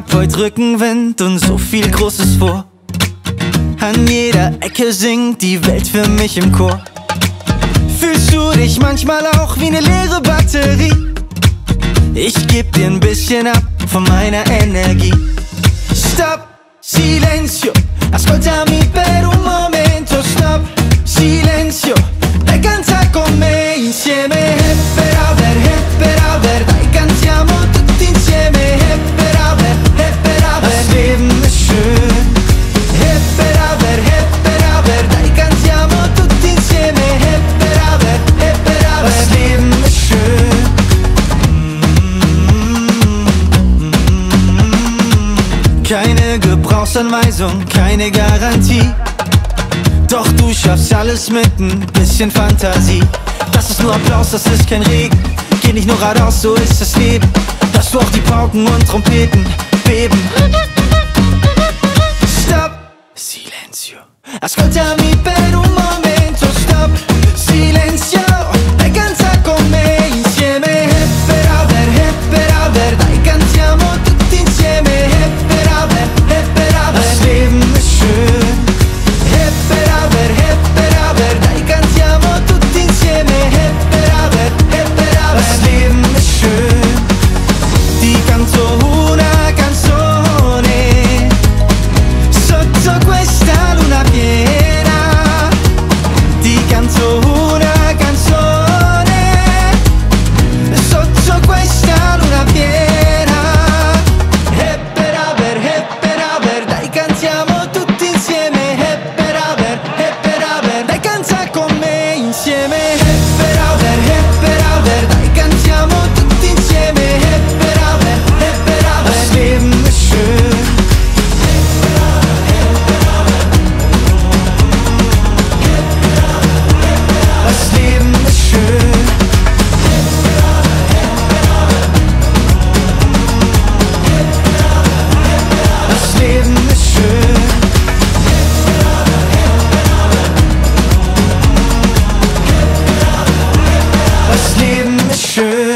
hab heute Rückenwind und so viel Großes vor. An jeder Ecke singt die Welt für mich im Chor. Fühlst du dich manchmal auch wie eine leere Batterie? Ich geb dir ein bisschen ab von meiner Energie. Stop, silenzio, ascoltami per un Keine Gebrauchsanweisung, keine Garantie. Doch du schaffst alles mit ein bisschen Fantasie. Das ist nur Applaus, das ist kein Regen. Geh nicht nur geradeaus, so ist das Leben. Dass du auch die Pauken und Trompeten beben. Stop, silenzio. Ascoltami per un momento. 姐妹。是